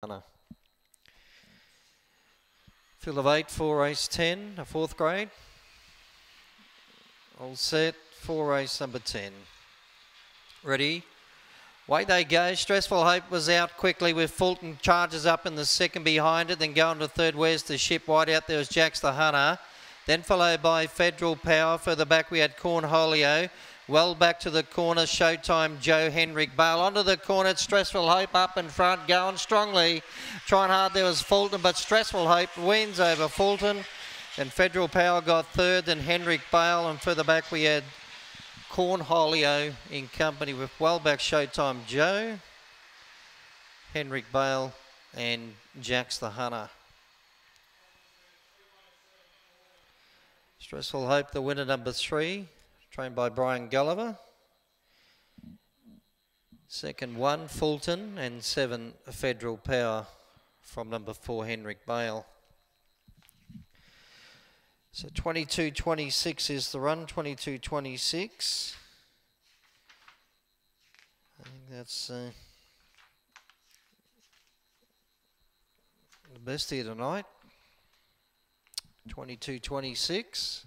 Anna. Field of eight, four race ten, a fourth grade. All set, four race number ten. Ready? Way they go. Stressful Hope was out quickly with Fulton charges up in the second behind it. Then going to third. Where's the ship? Wide out there was Jax the Hunter. Then followed by Federal Power. Further back we had Cornholio. Well back to the corner, Showtime Joe Henrik Bale. Onto the corner, Stressful Hope up in front, going strongly. Trying hard there was Fulton, but Stressful Hope wins over Fulton. And Federal Power got third, then Henrik Bale. And further back we had Cornholio in company with well back Showtime Joe, Henrik Bale, and Jax the Hunter. Stressful Hope, the winner number three trained by Brian Gulliver. Second one, Fulton, and seven, Federal Power from number four, Henrik Bale. So 22-26 is the run, 22-26. I think that's uh, the best here tonight. 22-26.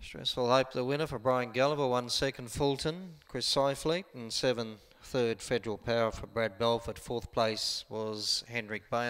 Stressful Hope, the winner for Brian Gulliver, one second Fulton, Chris Seifleet, and seven third Federal Power for Brad Belford. Fourth place was Hendrik Bale.